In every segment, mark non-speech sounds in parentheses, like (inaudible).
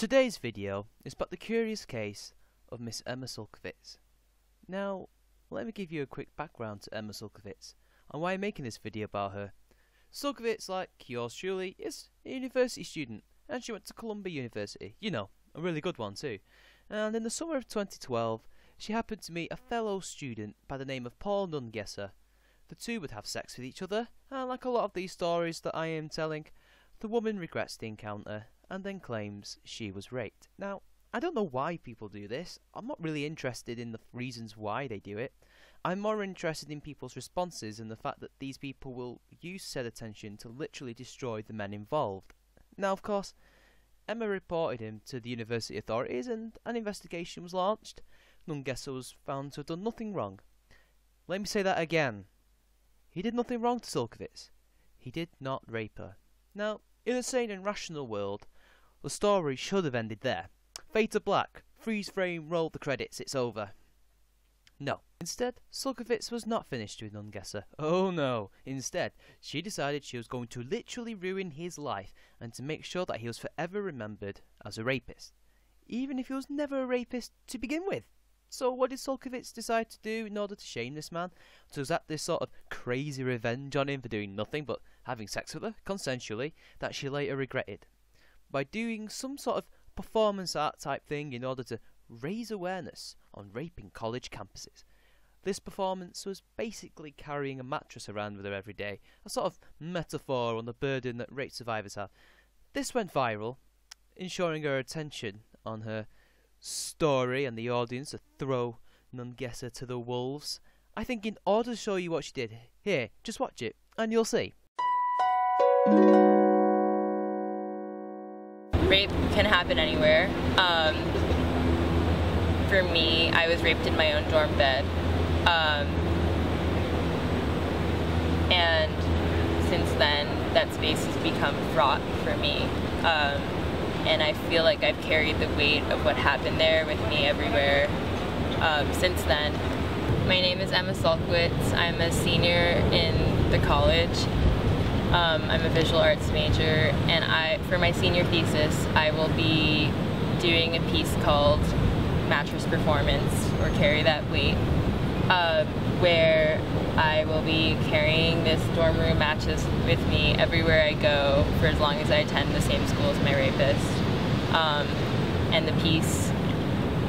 Today's video is about the curious case of Miss Emma Sulkowicz. Now, let me give you a quick background to Emma Sulkowicz and why I'm making this video about her. Sulkowicz, like yours truly, is a university student and she went to Columbia University, you know, a really good one too. And in the summer of 2012, she happened to meet a fellow student by the name of Paul Nungesser. The two would have sex with each other, and like a lot of these stories that I am telling, the woman regrets the encounter and then claims she was raped. Now, I don't know why people do this. I'm not really interested in the reasons why they do it. I'm more interested in people's responses and the fact that these people will use said attention to literally destroy the men involved. Now, of course, Emma reported him to the university authorities and an investigation was launched. Nungesser was found to have done nothing wrong. Let me say that again. He did nothing wrong to Sulkowicz. He did not rape her. Now, in a sane and rational world, the story should have ended there. Fade to black, freeze frame, roll the credits, it's over. No. Instead, Sulkowicz was not finished with Nungesser. Oh no. Instead, she decided she was going to literally ruin his life and to make sure that he was forever remembered as a rapist. Even if he was never a rapist to begin with. So what did Sulkowicz decide to do in order to shame this man? To exact this sort of crazy revenge on him for doing nothing but having sex with her, consensually, that she later regretted. By doing some sort of performance art type thing in order to raise awareness on raping college campuses. This performance was basically carrying a mattress around with her every day, a sort of metaphor on the burden that rape survivors have. This went viral, ensuring her attention on her story and the audience to throw Nungesser to the wolves. I think in order to show you what she did, here, just watch it, and you'll see. Rape can happen anywhere. Um, for me, I was raped in my own dorm bed. Um, and since then, that space has become fraught for me. Um, and I feel like I've carried the weight of what happened there with me everywhere um, since then. My name is Emma Sulkowicz. I'm a senior in the college. Um, I'm a visual arts major, and I, for my senior thesis, I will be doing a piece called Mattress Performance, or Carry That Weight, um, where I will be carrying this dorm room mattress with me everywhere I go for as long as I attend the same school as my rapist. Um, and the piece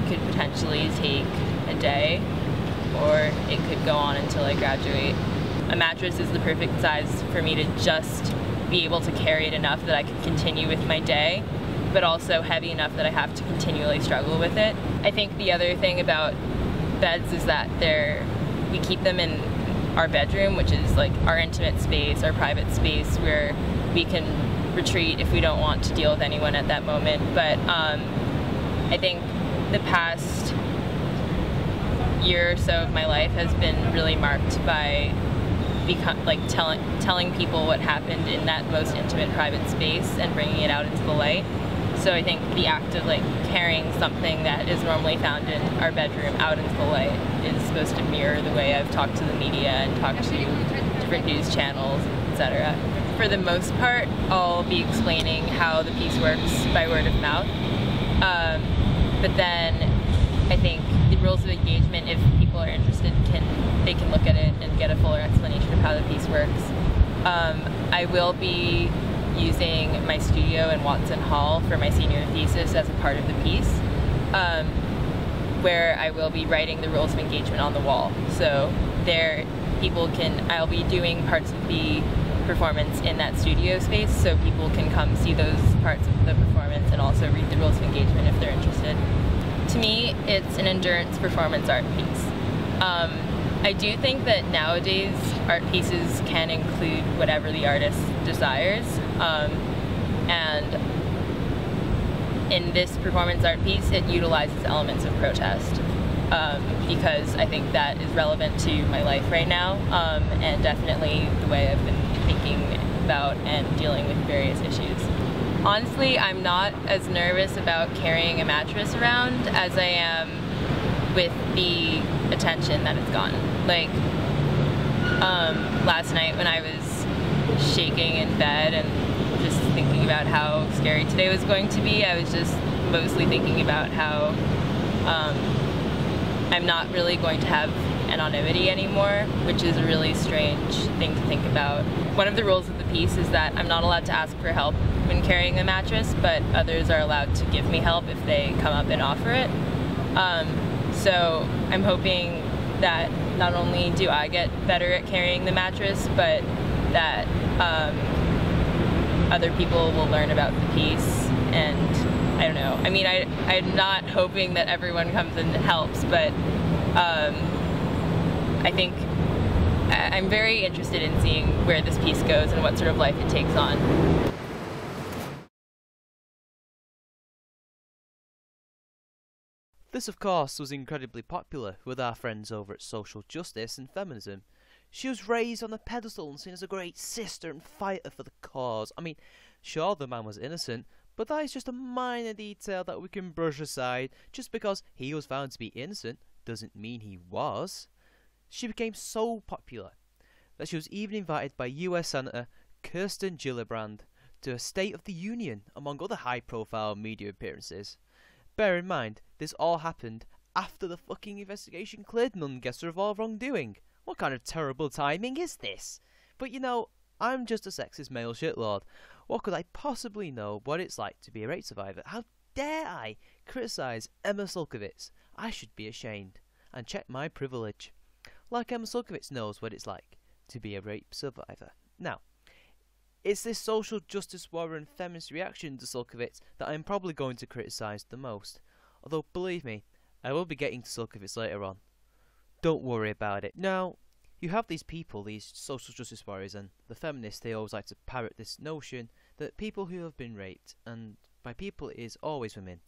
could potentially take a day, or it could go on until I graduate. A mattress is the perfect size for me to just be able to carry it enough that I can continue with my day, but also heavy enough that I have to continually struggle with it. I think the other thing about beds is that they're we keep them in our bedroom, which is like our intimate space, our private space where we can retreat if we don't want to deal with anyone at that moment. But um, I think the past year or so of my life has been really marked by become like telling telling people what happened in that most intimate private space and bringing it out into the light. So I think the act of like carrying something that is normally found in our bedroom out into the light is supposed to mirror the way I've talked to the media and talked to different news channels, etc. For the most part, I'll be explaining how the piece works by word of mouth. Um, but then I think rules of engagement, if people are interested, can they can look at it and get a fuller explanation of how the piece works. Um, I will be using my studio in Watson Hall for my senior thesis as a part of the piece, um, where I will be writing the rules of engagement on the wall. So there, people can. I'll be doing parts of the performance in that studio space, so people can come see those parts of the performance and also read the rules of engagement if they're interested. To me, it's an endurance performance art piece. Um, I do think that nowadays art pieces can include whatever the artist desires. Um, and in this performance art piece, it utilizes elements of protest um, because I think that is relevant to my life right now um, and definitely the way I've been thinking about and dealing with various issues. Honestly, I'm not as nervous about carrying a mattress around as I am with the attention that it's gotten. Like um, last night when I was shaking in bed and just thinking about how scary today was going to be, I was just mostly thinking about how um, I'm not really going to have anonymity anymore, which is a really strange thing to think about. One of the rules piece is that I'm not allowed to ask for help when carrying a mattress, but others are allowed to give me help if they come up and offer it. Um, so I'm hoping that not only do I get better at carrying the mattress, but that um, other people will learn about the piece and I don't know. I mean, I, I'm not hoping that everyone comes and helps, but um, I think I'm very interested in seeing where this piece goes and what sort of life it takes on. This, of course, was incredibly popular with our friends over at Social Justice and Feminism. She was raised on a pedestal and seen as a great sister and fighter for the cause. I mean, sure, the man was innocent, but that is just a minor detail that we can brush aside. Just because he was found to be innocent doesn't mean he was. She became so popular that she was even invited by US Senator Kirsten Gillibrand to a State of the Union, among other high profile media appearances. Bear in mind, this all happened after the fucking investigation cleared Nungesser of all wrongdoing. What kind of terrible timing is this? But you know, I'm just a sexist male shitlord. What could I possibly know what it's like to be a rape survivor? How dare I criticise Emma Sulkowicz? I should be ashamed. And check my privilege like um, Emma Sulkowicz knows what it's like to be a rape survivor. Now, it's this social justice warrior and feminist reaction to Sulkowicz that I'm probably going to criticise the most. Although, believe me, I will be getting to Sulkowicz later on. Don't worry about it. Now, you have these people, these social justice warriors, and the feminists, they always like to parrot this notion that people who have been raped, and by people it is always women,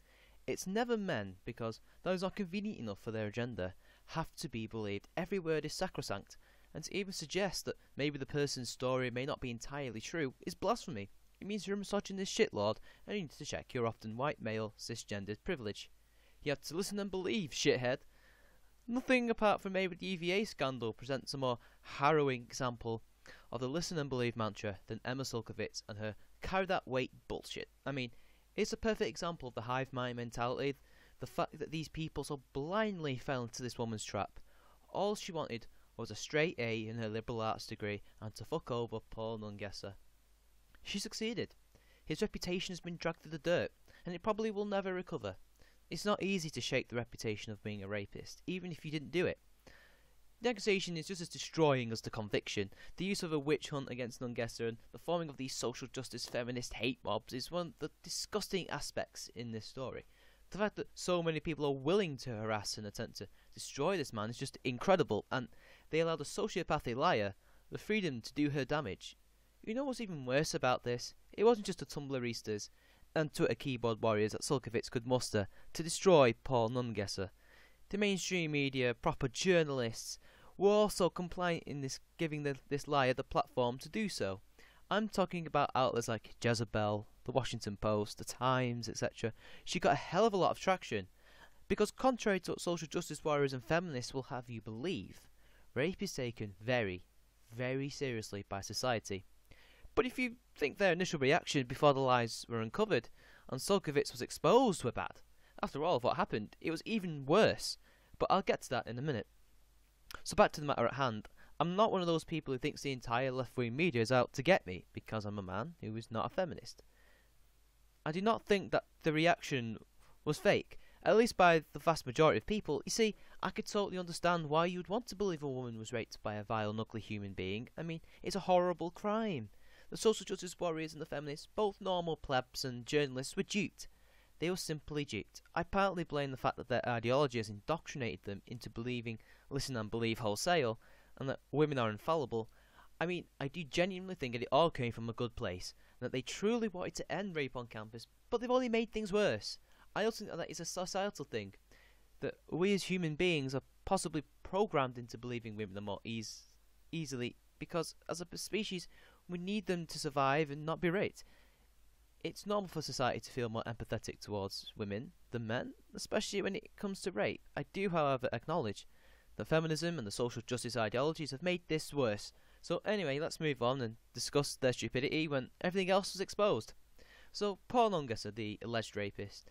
it's never men because those are convenient enough for their agenda have to be believed. Every word is sacrosanct, and to even suggest that maybe the person's story may not be entirely true is blasphemy. It means you're a misogynist shitlord, and you need to check your often white male cisgendered privilege. You have to listen and believe, shithead. Nothing apart from maybe the UVA scandal presents a more harrowing example of the listen and believe mantra than Emma Sulkowicz and her carry that weight bullshit. I mean, it's a perfect example of the hive mind mentality the fact that these people so blindly fell into this woman's trap. All she wanted was a straight A in her liberal arts degree and to fuck over Paul Nungesser. She succeeded. His reputation has been dragged to the dirt, and it probably will never recover. It's not easy to shake the reputation of being a rapist, even if you didn't do it. The accusation is just as destroying as the conviction. The use of a witch hunt against Nungesser and the forming of these social justice feminist hate mobs is one of the disgusting aspects in this story. The fact that so many people are willing to harass and attempt to destroy this man is just incredible, and they allowed a sociopathic liar the freedom to do her damage. You know what's even worse about this? It wasn't just the Tumblristas and Twitter keyboard warriors that Sulkowicz could muster to destroy Paul Nungesser. The mainstream media, proper journalists, were also compliant in this giving the, this liar the platform to do so. I'm talking about outlets like Jezebel, the Washington Post, the Times, etc. She got a hell of a lot of traction. Because contrary to what social justice warriors and feminists will have you believe, rape is taken very, very seriously by society. But if you think their initial reaction before the lies were uncovered and Sulkowicz was exposed were bad, after all of what happened, it was even worse. But I'll get to that in a minute. So back to the matter at hand. I'm not one of those people who thinks the entire left wing media is out to get me because I'm a man who is not a feminist. I do not think that the reaction was fake, at least by the vast majority of people. You see, I could totally understand why you would want to believe a woman was raped by a vile, ugly human being. I mean, it's a horrible crime. The social justice warriors and the feminists, both normal plebs and journalists, were duped. They were simply duped. I partly blame the fact that their ideology has indoctrinated them into believing, listen and believe wholesale, and that women are infallible. I mean, I do genuinely think that it all came from a good place, that they truly wanted to end rape on campus, but they've only made things worse. I also think that, it's a societal thing, that we as human beings are possibly programmed into believing women are more ease, easily because as a species we need them to survive and not be raped. It's normal for society to feel more empathetic towards women than men, especially when it comes to rape. I do, however, acknowledge that feminism and the social justice ideologies have made this worse so anyway, let's move on and discuss their stupidity when everything else was exposed. So Paul Nungesser, the alleged rapist,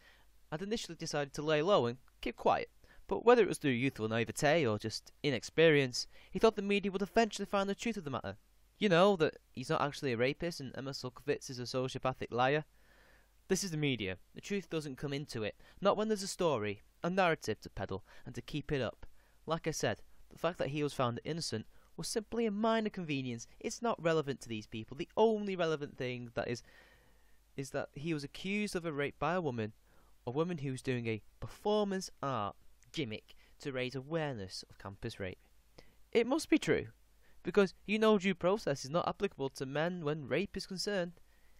had initially decided to lay low and keep quiet. But whether it was through youthful naivete or just inexperience, he thought the media would eventually find the truth of the matter. You know, that he's not actually a rapist and Emma Sulkowicz is a sociopathic liar. This is the media. The truth doesn't come into it. Not when there's a story, a narrative to peddle, and to keep it up. Like I said, the fact that he was found innocent was simply a minor convenience. It's not relevant to these people. The only relevant thing that is is that he was accused of a rape by a woman, a woman who was doing a performance art gimmick to raise awareness of campus rape. It must be true, because you know due process is not applicable to men when rape is concerned.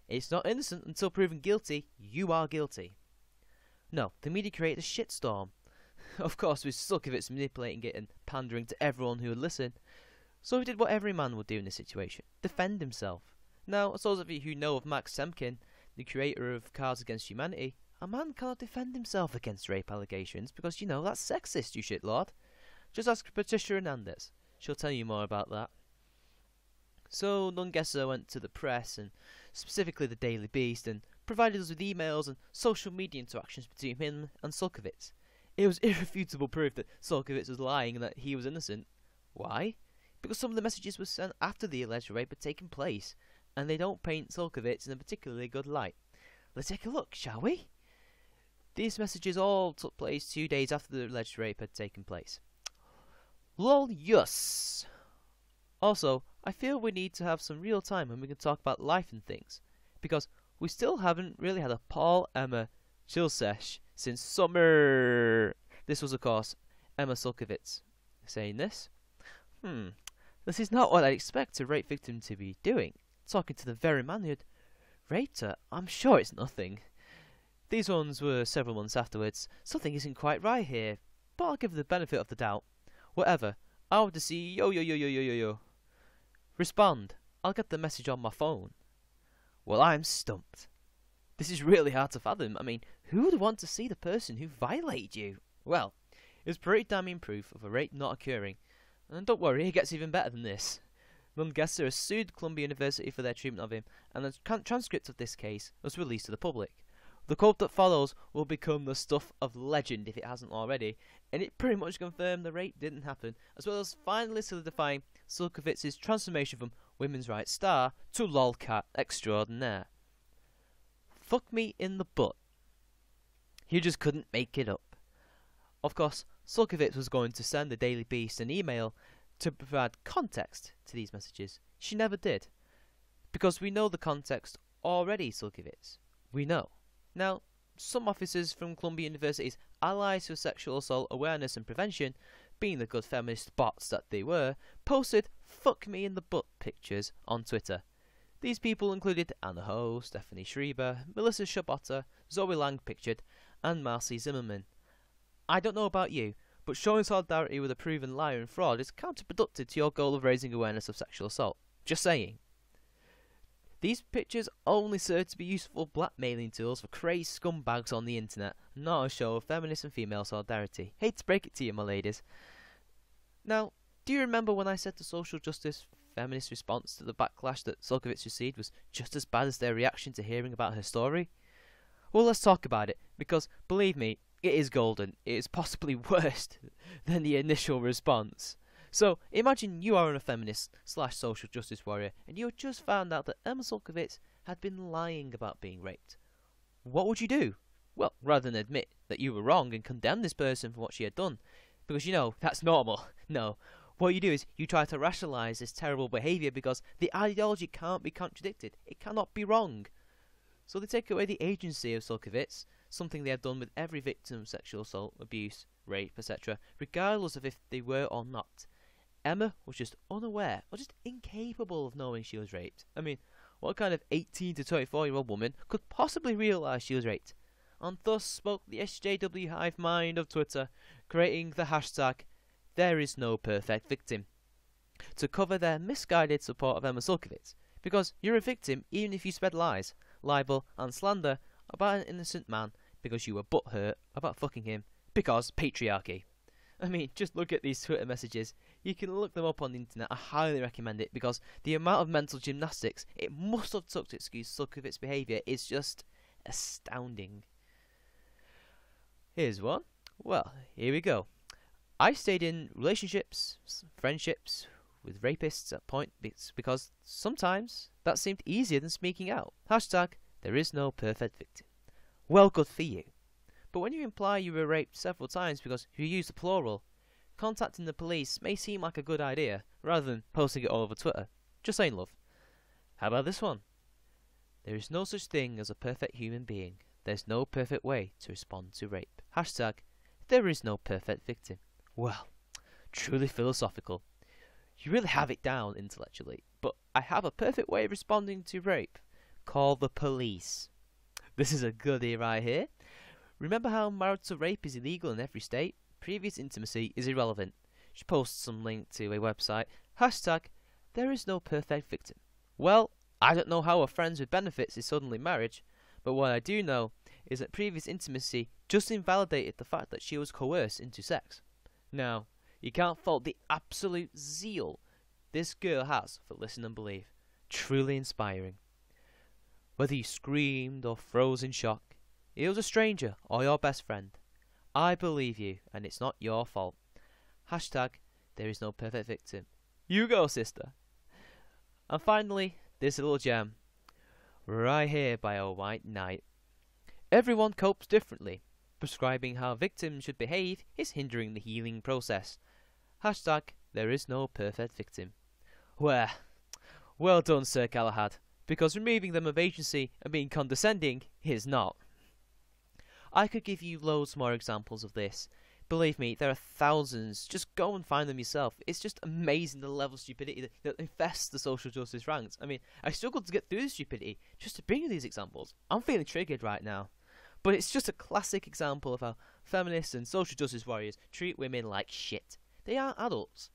It's not innocent until proven guilty. You are guilty. No, the media created a shitstorm. (laughs) of course, we suck with Sulkowicz manipulating it and pandering to everyone who would listen. So he did what every man would do in this situation defend himself. Now, as those of you who know of Max Temkin, the creator of Cards Against Humanity, a man cannot defend himself against rape allegations because, you know, that's sexist, you shitlord. Just ask Patricia Hernandez. She'll tell you more about that. So, Nungesser went to the press, and specifically the Daily Beast, and provided us with emails and social media interactions between him and Sulkowicz. It was (laughs) irrefutable proof that Sulkowicz was lying and that he was innocent. Why? Because some of the messages were sent after the alleged rape had taken place, and they don't paint Sulkowicz in a particularly good light. Let's take a look, shall we? These messages all took place two days after the alleged rape had taken place. Lol, yes. Also, I feel we need to have some real time when we can talk about life and things, because we still haven't really had a Paul Emma chill sesh since summer. This was, of course, Emma Sulkowicz saying this. Hmm, this is not what I'd expect a rape victim to be doing. Talking to the very man who had raped her. I'm sure it's nothing. These ones were several months afterwards. Something isn't quite right here, but I'll give the benefit of the doubt. Whatever. I want to see yo yo yo yo yo yo yo. Respond. I'll get the message on my phone. Well, I'm stumped. This is really hard to fathom. I mean, who would want to see the person who violated you? Well, it was pretty damning proof of a rape not occurring. And don't worry, it gets even better than this. Nungesser has sued Columbia University for their treatment of him, and a transcript of this case was released to the public. The quote that follows will become the stuff of legend if it hasn't already, and it pretty much confirmed the rape didn't happen, as well as finally solidifying Sulkowicz's transformation from women's rights star to lolcat extraordinaire. Fuck me in the butt. You just couldn't make it up. Of course, Sulkowicz was going to send the Daily Beast an email to provide context to these messages. She never did. Because we know the context already, Sulkowicz. We know. Now, some officers from Columbia University's Allies for Sexual Assault Awareness and Prevention, being the good feminist bots that they were, posted fuck me in the butt pictures on Twitter. These people included Anna Ho, Stephanie Schreiber, Melissa Schabotter, Zoe Lang pictured, and Marcy Zimmerman. I don't know about you, but showing solidarity with a proven liar and fraud is counterproductive to your goal of raising awareness of sexual assault. Just saying. These pictures only serve to be useful blackmailing tools for crazed scumbags on the internet, not a show of feminist and female solidarity. Hate to break it to you, my ladies. Now, do you remember when I said the social justice feminist response to the backlash that Sulkowicz received was just as bad as their reaction to hearing about her story? Well, let's talk about it, because believe me, it is golden. It is possibly (laughs) worse than the initial response. So imagine you are a feminist slash social justice warrior and you just found out that Emma Sulkowicz had been lying about being raped. What would you do? Well, rather than admit that you were wrong and condemn this person for what she had done, because you know that's normal. (laughs) No. What you do is you try to rationalize this terrible behavior because the ideology can't be contradicted. It cannot be wrong. So they take away the agency of Sulkowicz, something they have done with every victim of sexual assault, abuse, rape, etc., regardless of if they were or not. Emma was just unaware or just incapable of knowing she was raped. I mean, what kind of 18 to 24 year old woman could possibly realise she was raped? And thus spoke the SJW hive mind of Twitter, creating the hashtag there is no perfect victim to cover their misguided support of Emma Sulkowicz. Because you're a victim even if you spread lies, libel, and slander about an innocent man because you were butthurt about fucking him because patriarchy. I mean, just look at these Twitter messages. You can look them up on the internet. I highly recommend it because the amount of mental gymnastics it must have took to excuse Sulkowicz's behaviour is just astounding. Here's one. Well, here we go. I stayed in relationships, friendships with rapists at point because sometimes that seemed easier than speaking out. Hashtag there is no perfect victim. Well, good for you. But when you imply you were raped several times because you use the plural, contacting the police may seem like a good idea rather than posting it all over Twitter. Just saying, love. How about this one? There is no such thing as a perfect human being. There's no perfect way to respond to rape. Hashtag there is no perfect victim. Well, truly philosophical. You really have it down intellectually, but I have a perfect way of responding to rape. Call the police. This is a goodie right here. Remember how marital rape is illegal in every state? Previous intimacy is irrelevant. She posts some link to a website. Hashtag there is no perfect victim. Well, I don't know how a friends with benefits is suddenly marriage, but what I do know is that previous intimacy just invalidated the fact that she was coerced into sex. Now, you can't fault the absolute zeal this girl has for listen and believe. Truly inspiring. Whether you screamed or froze in shock, it was a stranger or your best friend. I believe you, and it's not your fault. Hashtag there is no perfect victim. You go, sister. And finally, this little gem. Right here by a white knight. Everyone copes differently. Prescribing how victims should behave is hindering the healing process. Hashtag there is no perfect victim. Well, well done, Sir Galahad, because removing them of agency and being condescending is not. I could give you loads more examples of this. Believe me, there are thousands. Just go and find them yourself. It's just amazing the level of stupidity that, that infests the social justice ranks. I mean, I struggled to get through the stupidity just to bring you these examples. I'm feeling triggered right now. But it's just a classic example of how feminists and social justice warriors treat women like shit. They aren't adults.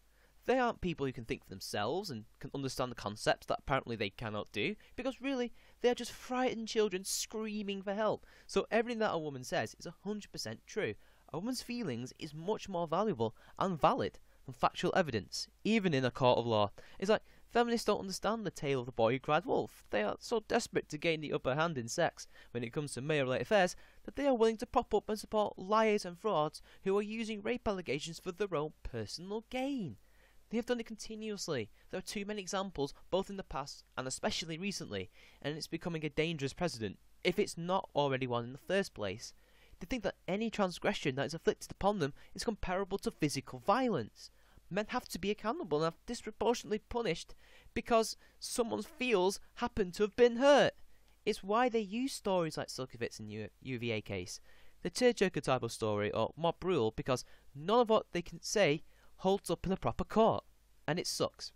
They aren't people who can think for themselves and can understand the concepts that apparently they cannot do, because really, they are just frightened children screaming for help. So everything that a woman says is 100% true. A woman's feelings is much more valuable and valid than factual evidence, even in a court of law. It's like Feminists don't understand the tale of the boy who cried wolf. They are so desperate to gain the upper hand in sex when it comes to male-related affairs that they are willing to prop up and support liars and frauds who are using rape allegations for their own personal gain. They have done it continuously. There are too many examples, both in the past and especially recently, and it's becoming a dangerous precedent, if it's not already one in the first place. They think that any transgression that is inflicted upon them is comparable to physical violence men have to be accountable and have disproportionately punished because someone's feels happen to have been hurt. It's why they use stories like Sulkowicz and U- UVA case, the tearjerker type of story or mob rule because none of what they can say holds up in a proper court. And it sucks.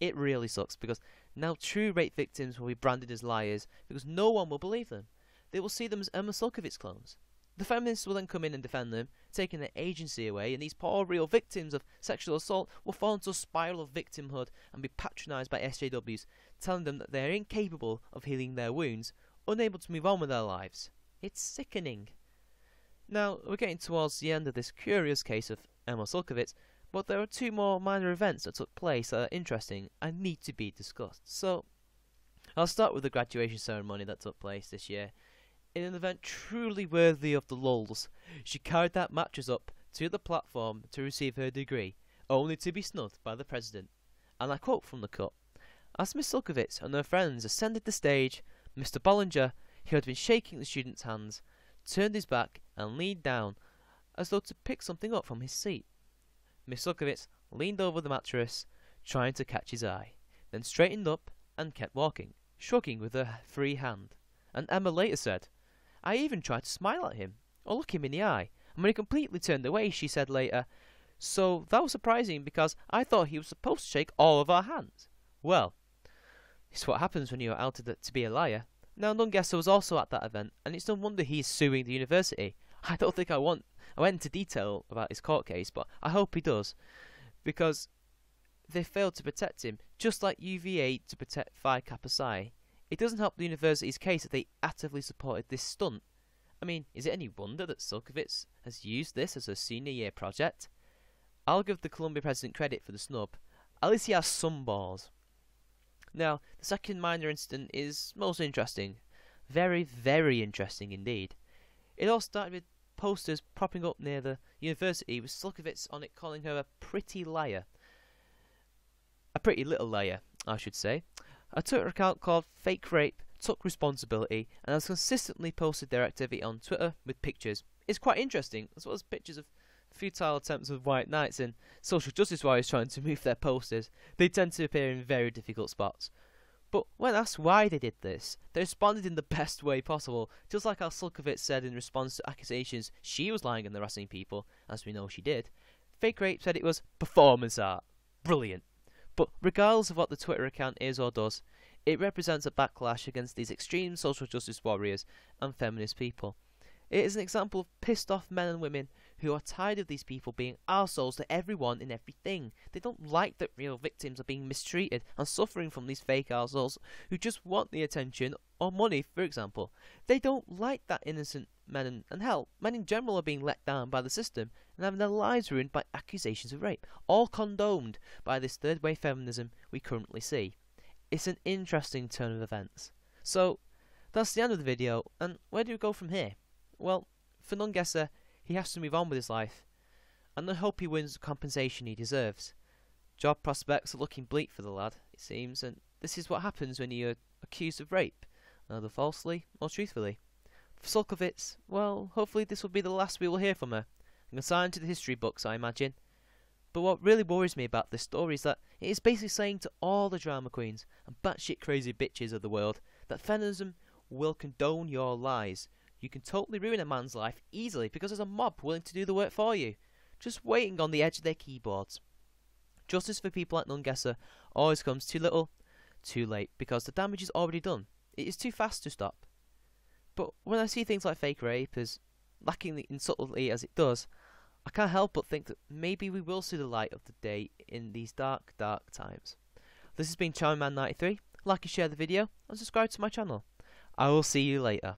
It really sucks because now true rape victims will be branded as liars because no one will believe them. They will see them as Emma Sulkowicz clones. The feminists will then come in and defend them, taking their agency away, and these poor real victims of sexual assault will fall into a spiral of victimhood and be patronised by SJWs, telling them that they are incapable of healing their wounds, unable to move on with their lives. It's sickening. Now, we're getting towards the end of this curious case of Emma Sulkowicz, but there are two more minor events that took place that are interesting and need to be discussed. So, I'll start with the graduation ceremony that took place this year in an event truly worthy of the lulls, she carried that mattress up to the platform to receive her degree, only to be snubbed by the president. And I quote from the cut. As Miss Sulkowicz and her friends ascended the stage, Mr. Bollinger, who had been shaking the students' hands, turned his back and leaned down as though to pick something up from his seat. Miss Sulkowicz leaned over the mattress, trying to catch his eye, then straightened up and kept walking, shrugging with her free hand. And Emma later said, I even tried to smile at him, or look him in the eye, and when he completely turned away, she said later, So that was surprising because I thought he was supposed to shake all of our hands. Well, it's what happens when you are outed to be a liar. Now, Nungesser was also at that event, and it's no wonder he is suing the university. I don't think I want I went into detail about his court case, but I hope he does, because they failed to protect him, just like UVA to protect Phi Kappa Psi. It doesn't help the university's case that they actively supported this stunt. I mean, is it any wonder that Sulkowicz has used this as a senior year project? I'll give the Columbia president credit for the snub. At least he has some balls. Now, the second minor incident is most interesting. Very, very interesting indeed. It all started with posters propping up near the university with Sulkowicz on it calling her a pretty liar. A pretty little liar, I should say. A Twitter account called Fake Rape took responsibility and has consistently posted their activity on Twitter with pictures. It's quite interesting, as well as pictures of futile attempts of white knights and social justice warriors trying to move their posters. They tend to appear in very difficult spots. But when asked why they did this, they responded in the best way possible, just like how Sulkowicz said in response to accusations she was lying and harassing people, as we know she did. Fake Rape said it was performance art. Brilliant. But regardless of what the Twitter account is or does, it represents a backlash against these extreme social justice warriors and feminist people. It is an example of pissed off men and women who are tired of these people being assholes to everyone and everything. They don't like that real victims are being mistreated and suffering from these fake assholes who just want the attention or money, for example. They don't like that innocent men and, and hell, men in general are being let down by the system and having their lives ruined by accusations of rape, all condoned by this third wave feminism we currently see. It's an interesting turn of events. So, that's the end of the video, and where do we go from here? Well, for Nungesser, he has to move on with his life, and I hope he wins the compensation he deserves. Job prospects are looking bleak for the lad, it seems, and this is what happens when you're accused of rape, either falsely or truthfully. For Sulkowicz, well, hopefully this will be the last we will hear from her, and consigned to the history books, I imagine. But what really worries me about this story is that it is basically saying to all the drama queens and batshit crazy bitches of the world that feminism will condone your lies. You can totally ruin a man's life easily because there's a mob willing to do the work for you, just waiting on the edge of their keyboards. Justice for people like Nungesser always comes too little, too late, because the damage is already done. It is too fast to stop. But when I see things like fake rape as lacking in subtlety as it does, I can't help but think that maybe we will see the light of the day in these dark, dark times. This has been Charming Man 93 Like and share the video, and subscribe to my channel. I will see you later.